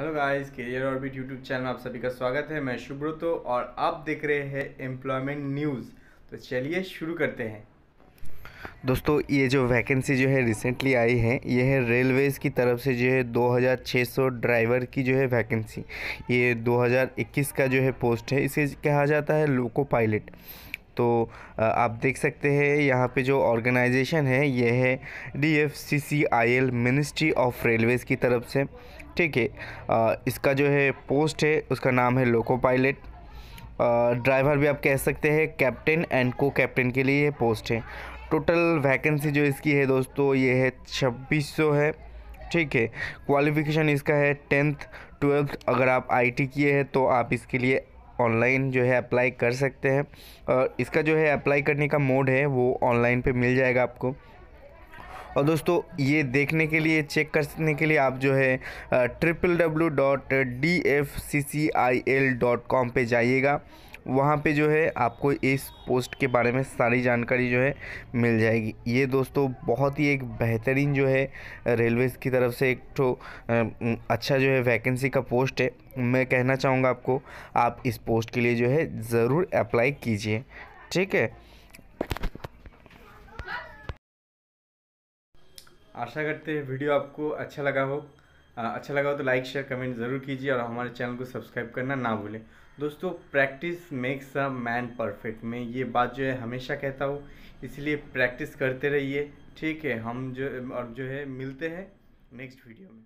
Hello guys career और orbit YouTube channel में आप सभी का स्वागत है। मैं शुभ्रतो और आप देख रहे हैं एम्प्लॉयमेंट न्यूज़ तो चलिए शुरू करते हैं। दोस्तों, ये जो वैकेंसी जो है रिसेंटली आई है, ये है रेलवेज़ की तरफ़ से जो है 2600 ड्राइवर की जो है वैकेंसी ये 2021 का जो है पोस्ट है, इसे कहा जाता है लोको पायलट तो आप देख सकते हैं यहाँ पे जो ऑर्गेनाइजेशन है ये है D F C C I L ministry of railways की तरफ़ से। ठीक है इसका जो है पोस्ट है, उसका नाम है लोको पायलट ड्राइवर भी आप कह सकते हैं कैप्टन एंड को कैप्टन के लिए ये पोस्ट है। टोटल वैकेंसी जो इसकी है दोस्तों ये है छब्बीस सौ है। ठीक है क्वालिफ़िकेशन इसका है टेंथ ट्वेल्थ अगर आप आईटी किए हैं तो आप इसके लिए ऑनलाइन जो है अप्लाई कर सकते हैं। और इसका जो है अप्लाई करने का मोड है, वो ऑनलाइन पे मिल जाएगा आपको। और दोस्तों, ये देखने के लिए, चेक करने के लिए आप जो है triple W dot D F C C I L dot com पर जाइएगा। वहाँ पे जो है आपको इस पोस्ट के बारे में सारी जानकारी जो है मिल जाएगी। ये दोस्तों बहुत ही एक बेहतरीन जो है रेलवेज़ की तरफ़ से एक तो अच्छा जो है वैकेंसी का पोस्ट है। मैं कहना चाहूँगा आपको, आप इस पोस्ट के लिए जो है ज़रूर अप्लाई कीजिए। ठीक है? आशा करते हैं वीडियो आपको अच्छा लगा हो। अच्छा लगा हो तो लाइक शेयर कमेंट ज़रूर कीजिए और हमारे चैनल को सब्सक्राइब करना ना भूलें। दोस्तों practice makes a man perfect मैं ये बात जो है हमेशा कहता हूँ, इसलिए प्रैक्टिस करते रहिए। ठीक है, हम जो, और जो है, मिलते हैं नेक्स्ट वीडियो में।